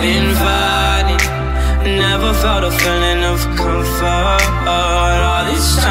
been fighting. Never felt a feeling of comfort. All this time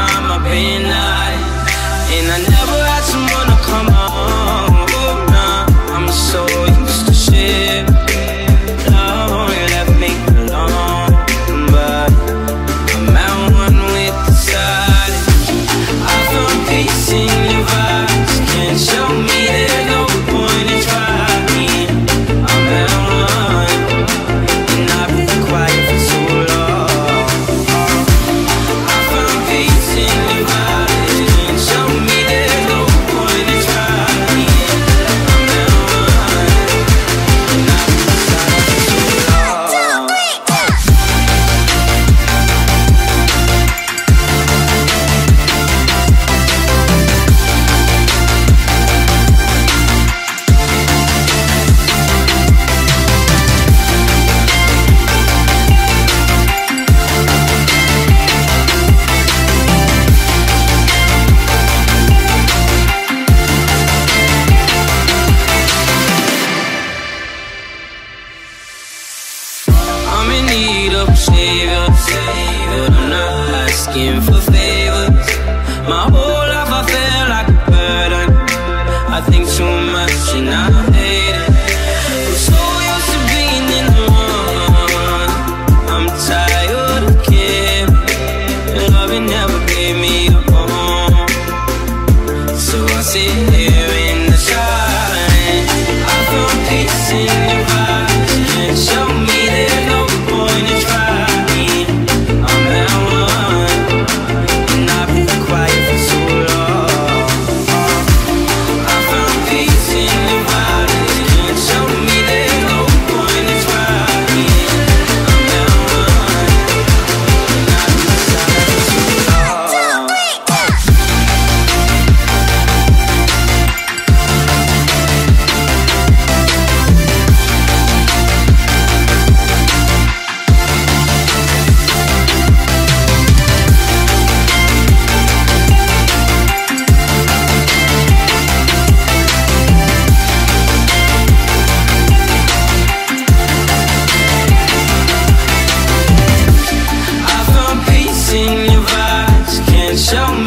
need a savior, but I'm not asking for favors. My whole life I feel like a burden. I think too much and I hate it. I'm so used to being in the one. I'm tired of caring. Loving never gave me a home. So I sit here in the silence. I found peace in show me.